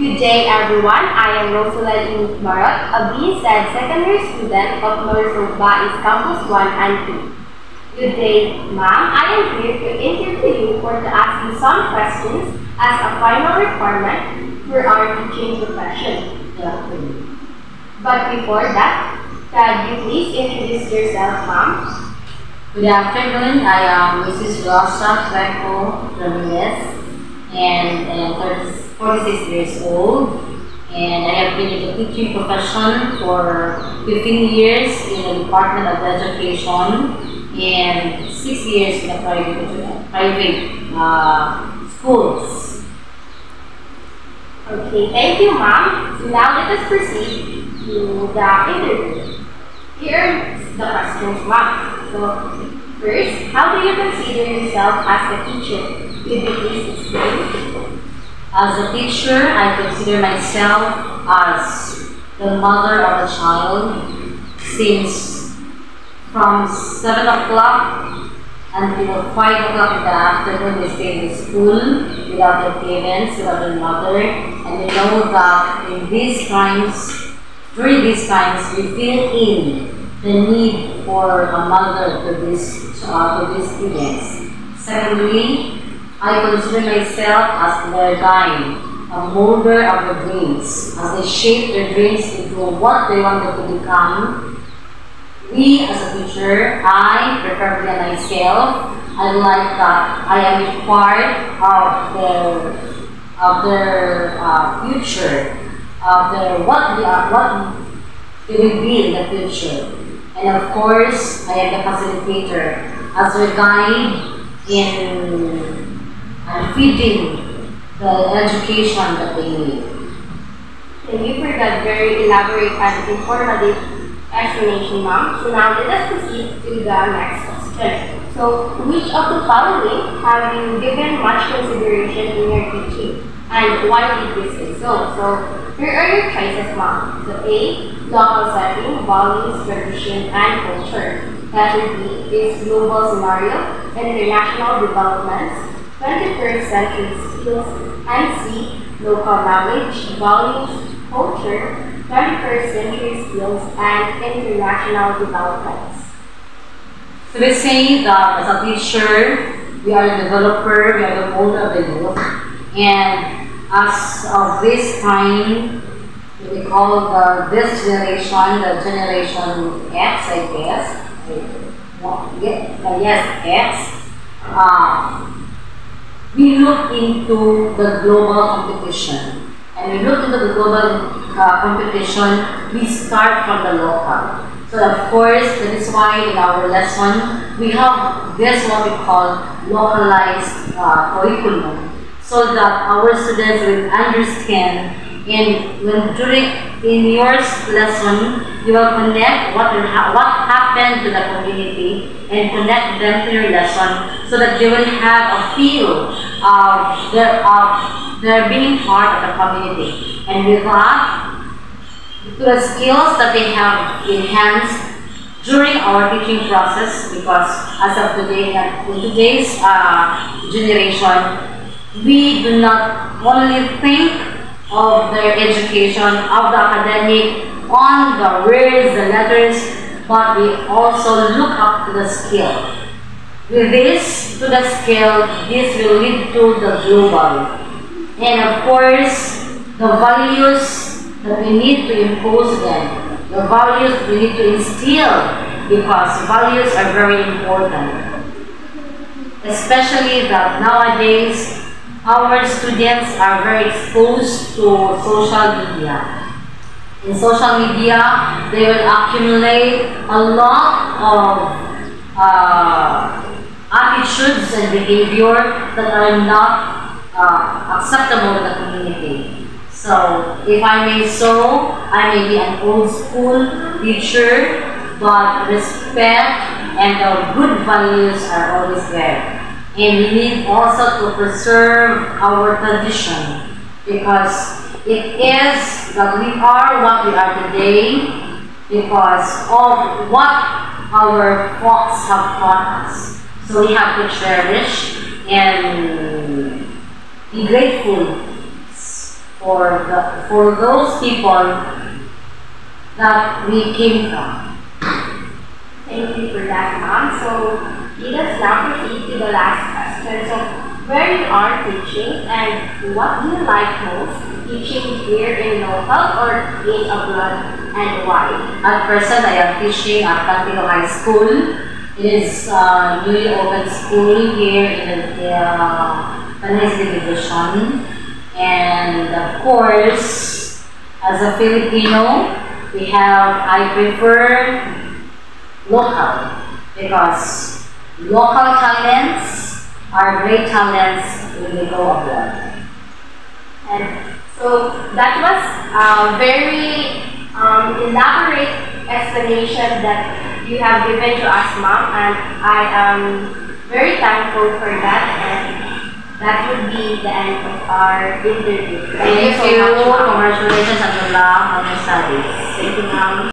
Good day, everyone. I am Init Marot, a BSED secondary student of North Bais Campus 1 and 2. Good day, ma'am. I am here to interview you or to ask you some questions as a final requirement for our teaching profession. But before that, can you please introduce yourself, ma'am? Good afternoon. I am Mrs. Rosa Greco Ramirez, and uh, I am 30 46 years old. And I have been in the teaching profession for 15 years in the Department of Education and 6 years in the private, private uh, schools. Okay, thank you, ma'am. So now let us proceed to the interview. Here are the questions, ma'am. So, first, how do you consider yourself as a teacher? Could you please explain? As a teacher, I consider myself as the mother of a child since from 7 o'clock until 5 o'clock in the afternoon they stay in school without their parents, without their mother. And you know that in these times, during these times, we feel in the need for a mother to these, uh, to these students. Secondly, I consider myself as their guide, a molder of their dreams, as they shape their dreams into what they want them to become. We, as a teacher, I, preferably myself, I like that I am part of their of their uh, future, of their what they are, what they will be in the future. And of course, I am the facilitator as their guide in and feeding the education that they need. Thank you for that very elaborate and informative explanation, ma'am. So now let us proceed to the next question. So, which of the following have you given much consideration in your teaching? And why did you say so? So, here are your choices, ma'am. So, A, local setting, values, tradition, and culture. Letter B is global scenario, and international developments, 21st century skills and C. Local knowledge, values, culture, 21st century skills, and international developments. So we say that as a teacher, we are the developer, we are the molder of the youth, and as of this time, we call the this generation the generation X, I guess. Yes, X. Uh, we look into the global competition. And we look into the global uh, competition, we start from the local. So of course, that is why in our lesson, we have this what we call localized uh, curriculum. So that our students will understand in when during in your lesson you will connect what will ha what happened to the community and connect them to your lesson so that they will have a feel Uh, of their of uh, their being part of the community and with that the skills that they have enhanced during our teaching process because as of today uh, in today's uh, generation we do not only think of their education, of the academic, on the words, the letters, but we also look up to the skill. With this, to the scale, this will lead to the global. And of course, the values that we need to impose them, the values we need to instill, because values are very important. Especially that nowadays, our students are very exposed to social media. In social media, they will accumulate a lot of uh, attitudes and behavior that are not uh, acceptable in the community. So, if I may so, I may be an old school teacher, but respect and the good values are always there. And we need also to preserve our tradition because it is that we are what we are today because of what our folks have taught us. So we have to cherish and be grateful for the for those people that we came from. Thank you for that, Mom. So let us now proceed to the last question. So where you are teaching and what do you like most, teaching here in local or in abroad and why? At present, I am teaching at Cantilo High School. It is a newly opened school here in the uh, Division. And of course, as a Filipino, we have, I prefer local because local talents are great talents when they go abroad. And so that was a very um, elaborate explanation that you have given to us, Mom, and I am very thankful for that. And that would be the end of our interview. Thank you. so much, ma'am. Congratulations on your love on your studies. Thank you, ma'am.